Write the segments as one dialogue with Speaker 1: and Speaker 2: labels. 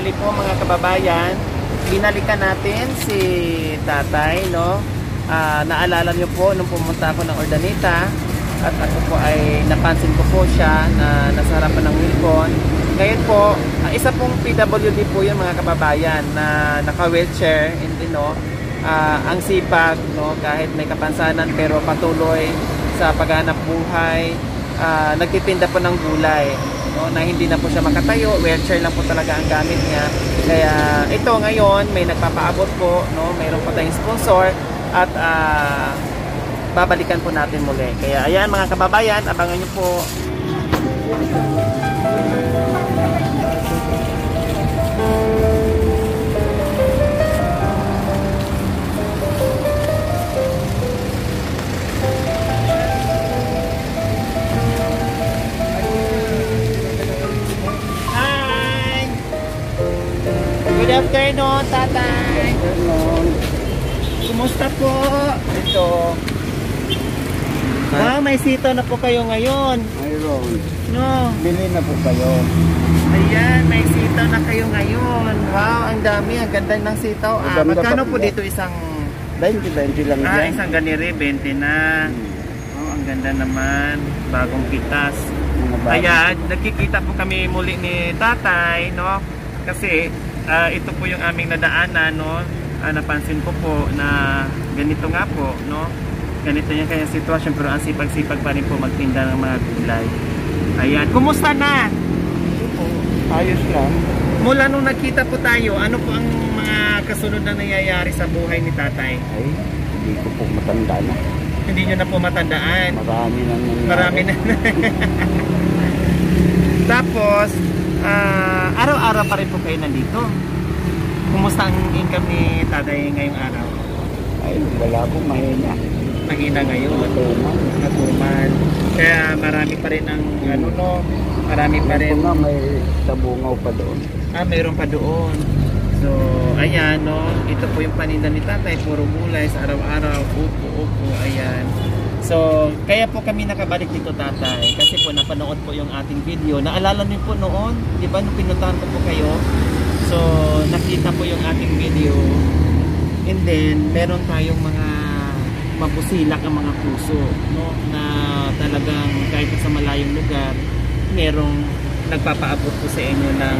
Speaker 1: tanghali po mga kababayan. Binalikan natin si tatay, no? Ah, naalala niyo po nung pumunta ako ng Ordanita at ako po ay napansin ko po siya na nasa harapan ng Wilcon. Ngayon po, ah, isa pong PWD po yun mga kababayan na naka-wheelchair, hindi no? Ah, ang sipag, no? Kahit may kapansanan pero patuloy sa paghanap buhay, ah, nagtitinda po ng gulay no, na hindi na po siya makatayo, wheelchair lang po talaga ang gamit niya. Kaya ito ngayon may nagpapaabot po, no, mayroon pa tayong sponsor at ah, babalikan po natin muli. Kaya ayan mga kababayan, abangan niyo po. Afternoon, tatay! Kumusta po? Ito. Wow, may sito na po kayo ngayon.
Speaker 2: Mayroon.
Speaker 1: No.
Speaker 2: Bili na po kayo.
Speaker 1: Ayan, may sitaw na kayo ngayon. Wow, ang dami. Ang ganda ng sitaw. Ah,
Speaker 2: Maganda
Speaker 1: magkano
Speaker 2: pa
Speaker 1: po dito isang...
Speaker 2: 20-20 lang
Speaker 1: Ah,
Speaker 2: yan.
Speaker 1: isang ganire, 20 na. Oh, ang ganda naman. Bagong pitas.
Speaker 2: Mga bago.
Speaker 1: Kaya nagkikita po kami muli ni tatay, no? Kasi ah, ito po yung aming nadaanan, no? Ah, napansin ko po na ganito nga po, no? Ganito yung kaya sitwasyon pero ang sipag-sipag pa rin po magtinda ng mga gulay. Ayan. Kumusta na?
Speaker 2: Ayos lang.
Speaker 1: Mula nung nagkita po tayo, ano po ang mga kasunod na nangyayari sa buhay ni tatay?
Speaker 2: Ay, hindi ko po matanda na.
Speaker 1: Hindi nyo na po matandaan.
Speaker 2: Marami nang nangyari.
Speaker 1: Marami na. Tapos, ah, araw-araw pa rin po kayo nandito. Kumusta ang income ni tatay ngayong araw?
Speaker 2: Ay, wala pong mahina.
Speaker 1: Mahina ngayon.
Speaker 2: Matuman.
Speaker 1: Natuman. Kaya marami pa rin ang ano no, marami pa
Speaker 2: Ito
Speaker 1: rin.
Speaker 2: nga, may sabungaw pa doon.
Speaker 1: Ah, mayroon pa doon. So, ayan, no. Ito po yung paninda ni tatay. Puro gulay sa araw-araw. Upo, upo, ayan. So, kaya po kami nakabalik dito tatay. Kasi po napanood po yung ating video. Naalala niyo po noon, di ba, nung pinuntahan ko po kayo. So, nakita po yung ating video. And then, meron tayong mga mabusilak ang mga puso, no? Na talagang kahit sa malayong lugar, merong nagpapaabot po sa inyo ng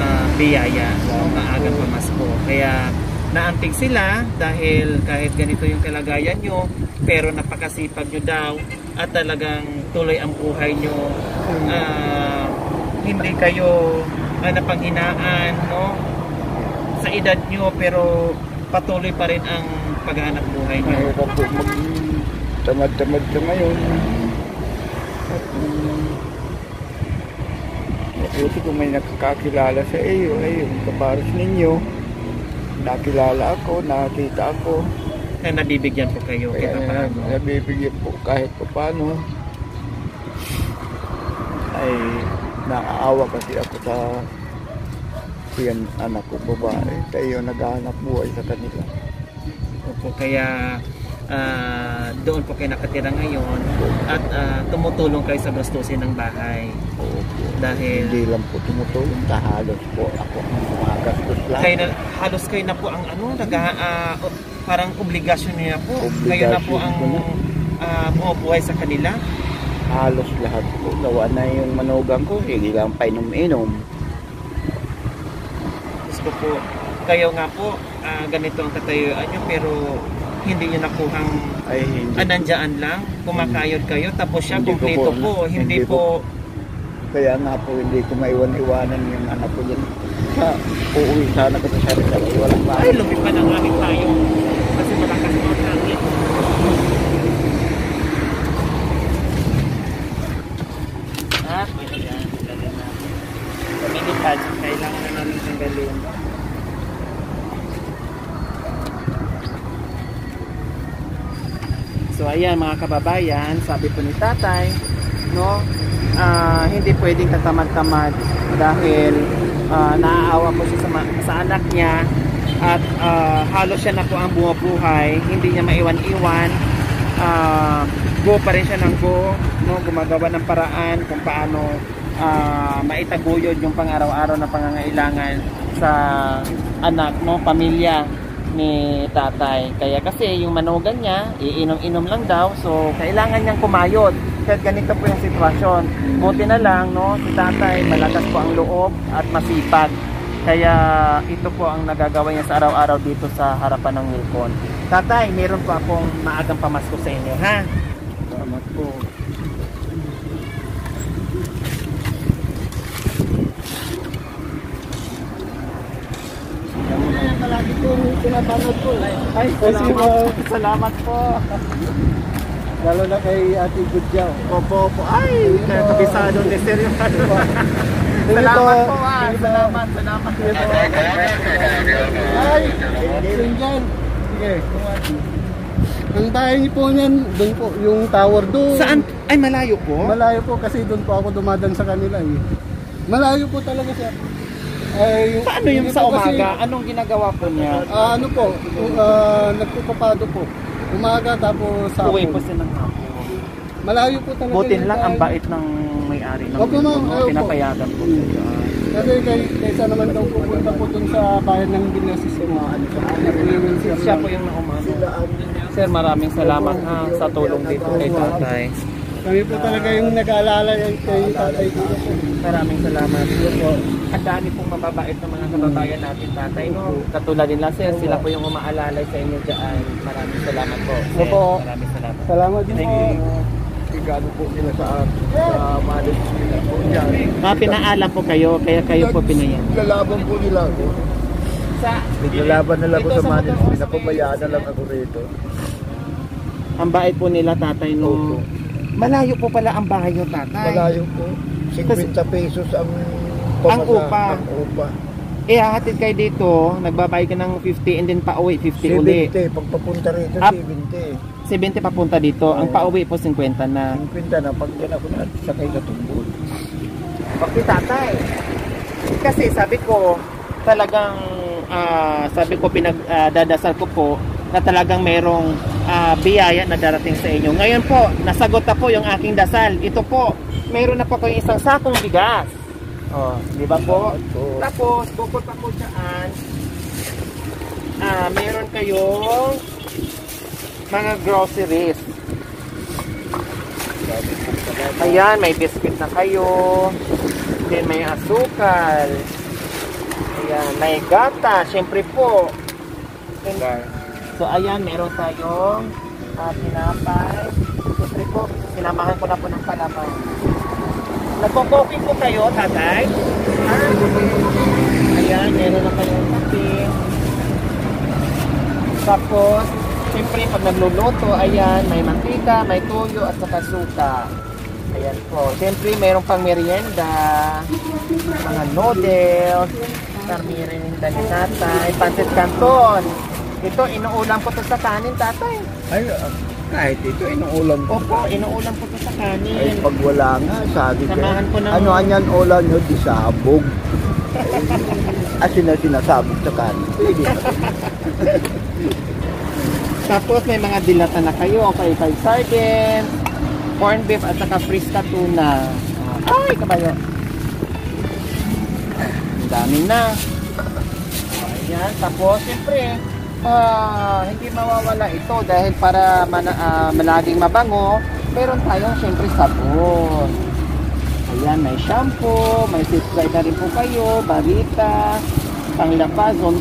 Speaker 1: ah, biyaya no? maagang pamasko. Kaya naantig sila dahil kahit ganito yung kalagayan nyo, pero napakasipag nyo daw at talagang tuloy ang buhay nyo. Ah, hindi kayo uh, napanghinaan, no? Sa edad nyo, pero patuloy pa rin ang paghahanap buhay nyo.
Speaker 2: Mahirap po mag tamad-tamad ka ngayon. At um, mabuti kung may nakakakilala sa iyo, ay yung kaparos ninyo. Nakilala ako, nakita ako.
Speaker 1: Na nabibigyan po kayo
Speaker 2: Kaya
Speaker 1: kita paano.
Speaker 2: nabibigyan po kahit pa paano. Ay naaawa kasi ako sa yan anak ko babae. Kaya naghahanap buhay sa kanila.
Speaker 1: Opo, kaya ah, doon po kayo nakatira ngayon at ah, tumutulong kayo sa gastusin ng bahay.
Speaker 2: Opo.
Speaker 1: Dahil
Speaker 2: Hindi lang po tumutulong, halos po ako ang gumagastos lang.
Speaker 1: kayo na, halos kayo na po ang ano, naga, ah, o- parang obligasyon niya po. kayo na po ang
Speaker 2: Obligasyon
Speaker 1: ah, bumubuhay sa kanila.
Speaker 2: Halos lahat po. Gawa na yung manugang ko, hindi lang painom-inom.
Speaker 1: Gusto po, kayo nga po, ah, ganito ang katayuan nyo, pero hindi nyo nakuhang
Speaker 2: Ay hindi.
Speaker 1: anandyan lang, kumakayod kayo, tapos siya
Speaker 2: Hindi ko
Speaker 1: kumpleto
Speaker 2: po,
Speaker 1: po, hindi,
Speaker 2: hindi
Speaker 1: po,
Speaker 2: Kaya nga po hindi ko maiwan-iwanan yung anak ko dyan. Sa uuwi sana ko sa sarili. Ay, walang
Speaker 1: ay,
Speaker 2: bahay.
Speaker 1: lumipad ang aming tayo. Kasi malakas po ang hangin. At, galing na. Lumilipad, kailangan na namin tanggalin. So ayan mga kababayan, sabi po ni tatay, no, ah, hindi pwedeng tatamad-tamad dahil ah, naaawa po siya sa, sa anak niya at ah, halos siya na po ang bumubuhay, hindi niya maiwan-iwan. Ah, go pa rin siya ng go, no, gumagawa ng paraan kung paano ah, maitaguyod yung pang-araw-araw na pangangailangan sa anak, no, pamilya ni tatay. Kaya kasi yung manugan niya, iinom-inom lang daw. So, kailangan niyang kumayod. Kahit ganito po yung sitwasyon. Buti na lang, no, si tatay, malakas po ang loob at masipag. Kaya ito po ang nagagawa niya sa araw-araw dito sa harapan ng Wilcon. Tatay, meron po akong maagang pamasko sa inyo, ha?
Speaker 2: Salamat po.
Speaker 1: Palagi po pinapanood po. Ay, salamat, salamat po.
Speaker 2: Lalo na kay Ate Gudyaw.
Speaker 1: Opo, opo. Ay, kaya kabisado ni Sir yung ano. Salamat po ah. Salamat, salamat.
Speaker 3: Ay, dyan. Sige. Ang bahay niyo po niyan, doon po, yung tower doon.
Speaker 1: Saan? Ay, malayo po?
Speaker 3: Malayo po kasi doon po ako dumadaan sa kanila eh. Malayo po talaga siya. Ay,
Speaker 1: Paano yung sa
Speaker 3: po kasi,
Speaker 1: umaga? Anong ginagawa po niya?
Speaker 3: ah, ano po, uh, nagpupapado po. Umaga tapos sa
Speaker 1: Uwi po siya ng hapon.
Speaker 3: Malayo po talaga.
Speaker 1: Buti
Speaker 3: yung
Speaker 1: lang ang bait ng may-ari ng
Speaker 3: Opo, ma'am.
Speaker 1: no?
Speaker 3: Opo.
Speaker 1: Pinapayagan po.
Speaker 3: Kasi kay, kaysa naman daw pupunta po doon sa bayan ng Binasis yung mga ano
Speaker 1: Siya po yung naumano. Sir, maraming salamat ha sa tulong dito kay tatay.
Speaker 3: Kami po talaga yung nag-aalala kay tatay dito po.
Speaker 1: Maraming salamat po. Ang dami pong mababait ng mga kababayan natin tatay. No? Katulad nila sir, sila po yung umaalalay sa inyo dyan. Maraming salamat po. Sir,
Speaker 3: Opo.
Speaker 1: maraming salamat.
Speaker 3: Salamat din po.
Speaker 2: Igano po nila sa sa malis nila po yan.
Speaker 1: Ah, pinaalam po kayo, kaya kayo po pinayan.
Speaker 2: Lalaban po nila ako.
Speaker 1: Sa,
Speaker 2: Naglalaban nila ako sa
Speaker 1: motor,
Speaker 2: Pinapabayaan na lang ako rito.
Speaker 1: ang bait po nila tatay no. Malayo po pala ang bahay nyo tatay.
Speaker 2: Malayo po. 50 pesos ang
Speaker 1: Ang upa.
Speaker 2: Ang upa.
Speaker 1: Eh, hahatid kayo dito, nagbabayad ka ng 50 and then pauwi 50 uli.
Speaker 2: 70. Pag papunta rito,
Speaker 1: Up.
Speaker 2: 70.
Speaker 1: 70 papunta dito, ang pauwi po 50 na.
Speaker 2: 50 na. Pag yan ako na, sakay na tumbol.
Speaker 1: Okay, tatay. Kasi sabi ko, talagang, ah, sabi ko, pinagdadasal ko po, na talagang merong ah, biyaya na darating sa inyo. Ngayon po, nasagot na po yung aking dasal. Ito po, meron na po kayo isang sakong bigas. Oh, di ba po? Tapos, bukod pa po dyan, ah, meron kayong mga groceries. Ayan, may biscuit na kayo. Then may asukal. Ayan, may gata. Siyempre po. And- so ayan, meron tayong uh, tinapay. Siyempre po, sinamahan ko na po ng palaman. Nagko-coffee po kayo, tatay? Ah, ayan, meron na kayong kape. Tapos, siyempre pag nagluluto, ayan, may mantika, may tuyo at saka suka. Ayan po. Siyempre, mayroon pang merienda, mga noodles, pang merienda ni tatay, pancit canton. Ito, inuulam ko to sa kanin, tatay.
Speaker 2: Ay, ah, kahit ito, inuulam ko.
Speaker 1: Opo, inuulam ko to sa
Speaker 2: Ay,
Speaker 1: kanin.
Speaker 2: pag wala nga, sabi ko,
Speaker 1: Samahan ko ng-
Speaker 2: ano anyan ulan nyo, di sabog. Asin na sinasabog sa kanin.
Speaker 1: Tapos may mga dilata na kayo, okay, five sardines, corned beef at saka friska tuna. Ay, kabayo. Ang dami na. Ayan, tapos siyempre, ah, hindi mawawala ito dahil para mana, ah, malaging mabango, meron tayong siyempre sabon. Ayan, may shampoo, may toothbrush na rin po kayo, barita, panglapa, zone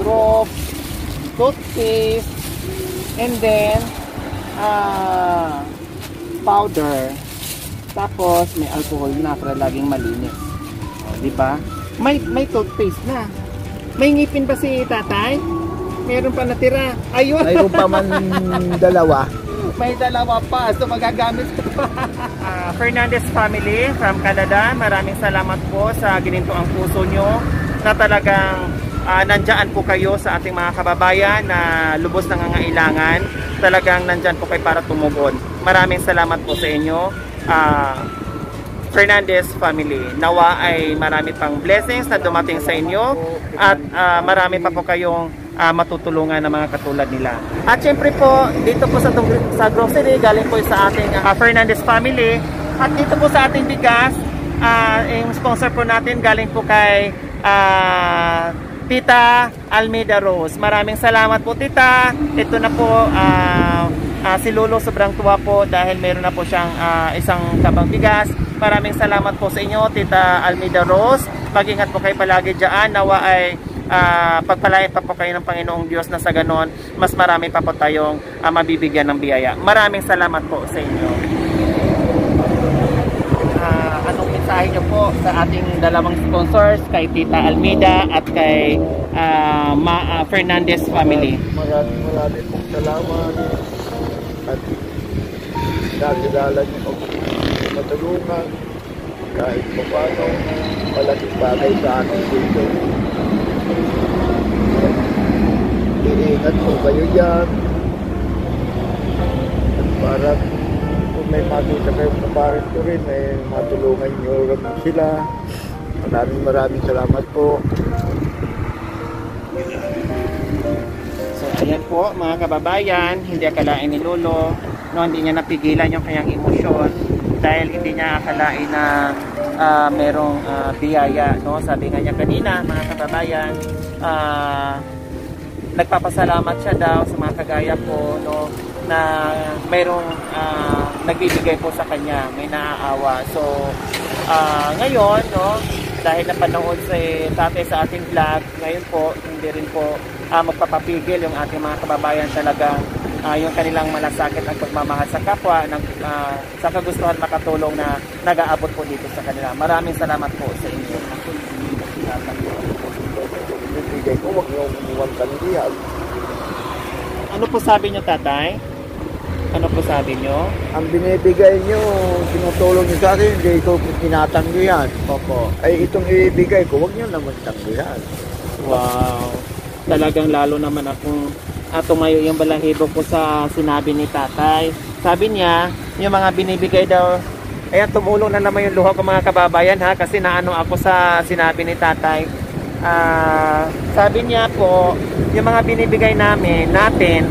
Speaker 1: toothpaste, and then, ah, powder. Tapos, may alcohol na para laging malinis. O, di ba? May, may toothpaste na. May ngipin ba si tatay? Meron pa natira. Ayun!
Speaker 2: Mayroon pa man dalawa.
Speaker 1: May dalawa pa. So magagamit ko pa. Ah, Fernandez family from Canada, maraming salamat po sa gininto ang puso nyo na talagang ah, nandyan po kayo sa ating mga kababayan na lubos nangangailangan. Talagang nandyan po kayo para tumugon. Maraming salamat po sa inyo. Ah, Fernandez family. Nawa ay marami pang blessings na dumating sa inyo at ah, marami pa po kayong ah, matutulungan ng mga katulad nila. At syempre po, dito po sa, sa grocery, galing po sa ating ah, Fernandez family at dito po sa ating bigas, ah, yung sponsor po natin galing po kay ah, Tita Almeida Rose. Maraming salamat po Tita. Ito na po ah, ah, si Lolo sobrang tuwa po dahil meron na po siyang ah, isang tabang bigas. Maraming salamat po sa inyo Tita Almeida Rose. Mag-ingat po kayo palagi dyan. Nawa ay ah, pagpalain pa po kayo ng Panginoong Diyos na sa ganon, mas marami pa po tayong ah, mabibigyan ng biyaya. Maraming salamat po sa inyo. Ah, anong mensahe niyo po sa ating dalawang sponsors, kay Tita Almeida at kay ah, Ma ah, Fernandez family?
Speaker 2: Maraming maraming pong salamat. At nakilala niyo po matulungan kahit pa paano malaking bagay sa akin dito. Iingat po kayo dyan. At para kung may makita kayong kaparin ko rin, eh, matulungan niyo rin sila. Maraming maraming salamat po.
Speaker 1: So ayan po mga kababayan, hindi akalain ni Lolo, no, hindi niya napigilan yung kanyang emosyon dahil hindi niya akalain na ah, merong ah, biyaya. No? Sabi nga niya kanina mga kababayan, ah, nagpapasalamat siya daw sa mga kagaya po no, na mayroong ah, nagbibigay po sa kanya, may naaawa. So ah, ngayon, no, dahil napanood si tatay sa ating vlog, ngayon po, hindi rin po ah, magpapapigil yung ating mga kababayan talaga ah, yung kanilang malasakit at pagmamahal sa kapwa ng, ah, sa kagustuhan makatulong na nag-aabot po dito sa kanila. Maraming salamat po sa inyo. Ano po sabi niyo, tatay? Ano po sabi niyo?
Speaker 2: Ang binibigay niyo, tinutulong niyo sa akin, hindi ko tinatanggihan.
Speaker 1: Opo.
Speaker 2: Ay itong ibibigay ko, huwag niyo naman tanggihan.
Speaker 1: Wow. Talagang lalo naman akong uh, tumayo yung balahibo ko sa sinabi ni tatay. Sabi niya, yung mga binibigay daw, ayan tumulong na naman yung luha ko mga kababayan ha, kasi naano ako sa sinabi ni tatay. Ah, sabi niya po, yung mga binibigay namin, natin,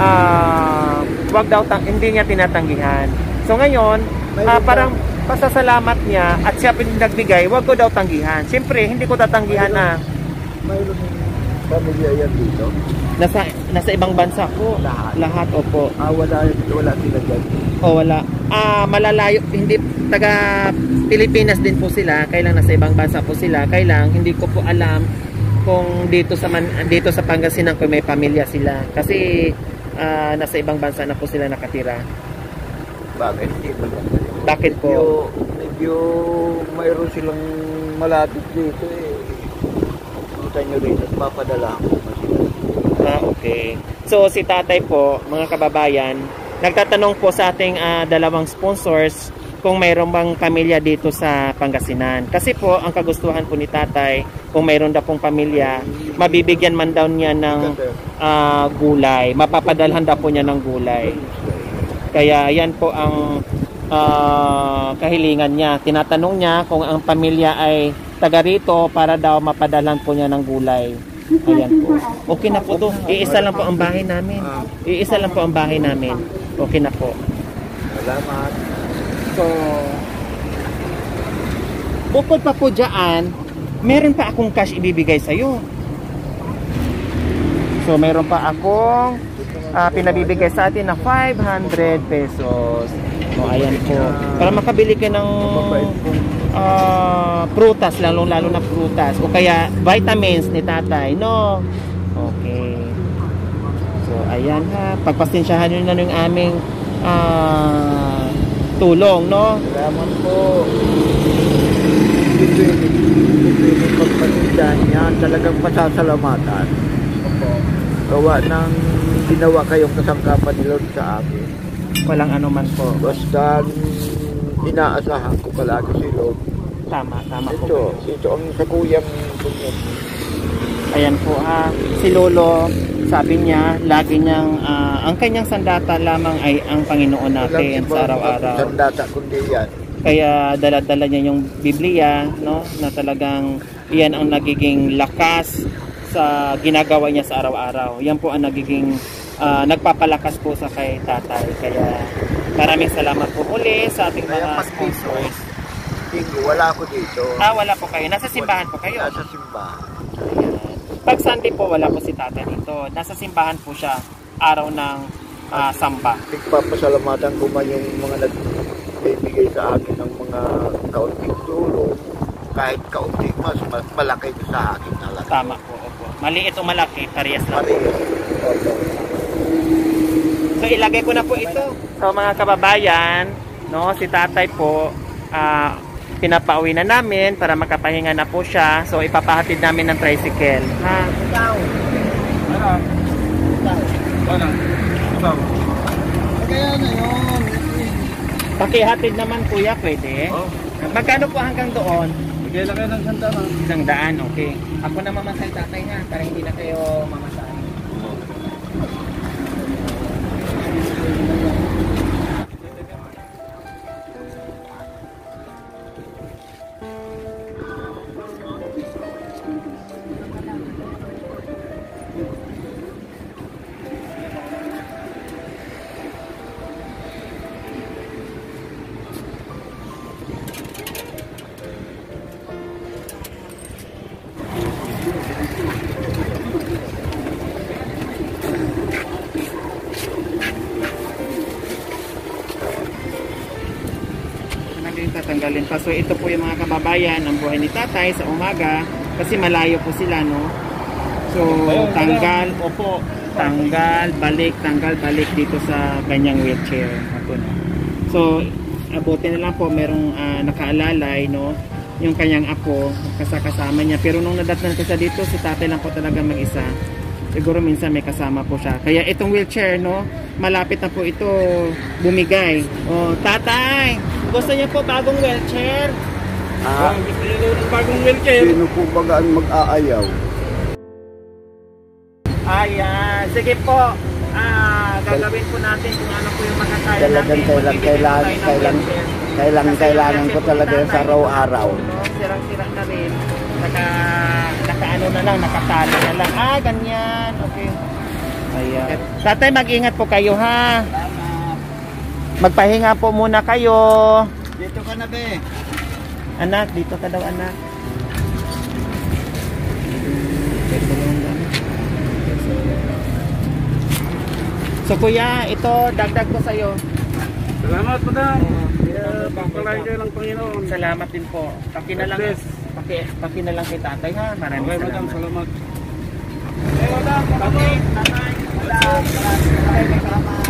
Speaker 1: ah, wag daw, tang- hindi niya tinatanggihan. So ngayon, ah,
Speaker 2: iba-
Speaker 1: parang pasasalamat niya at siya pin nagbigay, wag ko daw tanggihan. Siyempre, hindi ko tatanggihan na
Speaker 2: Mayroon pamilya yan dito.
Speaker 1: nasa nasa ibang bansa po.
Speaker 2: Lahat.
Speaker 1: Lahat opo.
Speaker 2: Ah, wala, wala sila dyan.
Speaker 1: O wala. Ah, malalayo hindi taga Pilipinas din po sila, kailang nasa ibang bansa po sila, kailang hindi ko po alam kung dito sa man, dito sa Pangasinan kung may pamilya sila kasi ah, nasa ibang bansa na po sila nakatira.
Speaker 2: Bakit?
Speaker 1: Bakit po?
Speaker 2: Medyo, medyo mayroon silang malapit dito eh. Kita nyo rin at papadala ko na sila.
Speaker 1: Ah, okay. So si tatay po, mga kababayan, nagtatanong po sa ating ah, dalawang sponsors kung mayroon bang pamilya dito sa Pangasinan. Kasi po, ang kagustuhan po ni tatay, kung mayroon daw pong pamilya, mabibigyan man daw niya ng ah, gulay. Mapapadalhan daw po niya ng gulay. Kaya yan po ang ah, kahilingan niya. Tinatanong niya kung ang pamilya ay taga rito para daw mapadalhan po niya ng gulay. Ayan po. Okay na po to. Iisa lang po ang bahay namin. Iisa lang po ang bahay namin. Okay na po.
Speaker 2: Salamat.
Speaker 1: So, bukod pa po dyan, meron pa akong cash ibibigay sa'yo. So, meron pa akong ah, pinabibigay sa atin na 500 pesos. So, ayan po. Para makabili ka ng Ah, prutas, lalong-lalo na prutas. O kaya vitamins ni tatay, no? Okay. So, ayan ha. Pagpasensyahan nyo na yung aming ah, tulong, no?
Speaker 2: Salamat po. Hindi pwede, hindi pwede pagpatindahan yan. Talagang pasasalamatan. Gawa ng ginawa kayong kasangkapan ni Lord sa akin.
Speaker 1: Walang anuman po.
Speaker 2: Basta inaasahan ko palagi si Lord.
Speaker 1: Tama, tama po.
Speaker 2: Ito, ito ang sa kuyang.
Speaker 1: Ayan po ha. Si Lolo, sabi niya, lagi niyang, ah, ang kanyang sandata lamang ay ang Panginoon natin sa araw-araw.
Speaker 2: Sandata kundi yan.
Speaker 1: Kaya dala-dala niya yung Biblia, no? Na talagang iyan ang nagiging lakas sa ginagawa niya sa araw-araw. Yan po ang nagiging ah, nagpapalakas po sa kay tatay. Kaya maraming salamat po uli sa ating mga sponsors.
Speaker 2: linggo, wala ako dito.
Speaker 1: Ah, wala po kayo. Nasa simbahan po kayo.
Speaker 2: Nasa simbahan.
Speaker 1: Pag Sunday po, wala po si tata dito. Nasa simbahan po siya araw ng ah, samba.
Speaker 2: Nagpapasalamatan ko man yung mga nagbibigay sa akin ng mga kaunting tulong. Kahit kaunti mas, mas malaki sa akin talaga.
Speaker 1: Tama po. Opo. Maliit o malaki, parehas lang.
Speaker 2: Parehas. Opo.
Speaker 1: So ilagay ko na po ito. So mga kababayan, no, si tatay po ah, pinapauwi na namin para makapahinga na po siya. So ipapahatid namin ng tricycle. Ha?
Speaker 3: Kaya na yun.
Speaker 1: Pakihatid naman kuya, pwede.
Speaker 3: Oh.
Speaker 1: Magkano po hanggang doon?
Speaker 3: Bigay lang kayo ng santa na.
Speaker 1: Isang daan, okay. Ako na mamasal tatay ha, para hindi na kayo mamasal. Nagayon Thank you. Tatanggalin pa. So ito po yung mga kababayan, ang buhay ni tatay sa umaga. Kasi malayo po sila, no? So tanggal, opo, tanggal, balik, tanggal, balik dito sa kanyang wheelchair. Ako, no? So abuti na lang po, merong ah, nakaalalay, no? Yung kanyang apo, kasakasama niya. Pero nung nadatnan ko siya dito, si tatay lang po talaga mag-isa. Siguro minsan may kasama po siya. Kaya itong wheelchair, no? Malapit na po ito bumigay. Oh, tatay! Gusto niyo po bagong wheelchair?
Speaker 2: Ah,
Speaker 3: Gusto nyo ng bagong wheelchair?
Speaker 2: sino po ba ang mag-aayaw?
Speaker 1: Ayan. Sige po. Ah, gagawin po natin kung ano po yung makakaya
Speaker 2: Talagang
Speaker 1: natin.
Speaker 2: kailan,
Speaker 1: Magbibigay
Speaker 2: kailan,
Speaker 1: tayo ng
Speaker 2: kailan,
Speaker 1: wheelchair.
Speaker 2: kailan,
Speaker 1: Kasi
Speaker 2: kailangan
Speaker 1: yung
Speaker 2: ko
Speaker 1: wheelchair
Speaker 2: talaga
Speaker 1: po
Speaker 2: sa
Speaker 1: tatay,
Speaker 2: araw-araw.
Speaker 1: no, Sirang-sira na rin. Naka, naka ano na lang, nakatali na lang. Ah, ganyan. Okay. Ayan. Tatay, mag-ingat po kayo ha. Magpahinga po muna kayo.
Speaker 2: Dito ka na, be.
Speaker 1: Anak, dito ka daw anak. So kuya, ito dagdag ko sa'yo.
Speaker 3: Salamat, madam. Yeah, Pagpalain kayo ng Panginoon.
Speaker 1: Salamat din po. Paki na lang, paki, paki na lang kay tatay ha. Maraming
Speaker 3: Okay, madam.
Speaker 1: salamat.
Speaker 3: Salamat. Eh, madam.
Speaker 1: Okay, tatay, madam, salamat.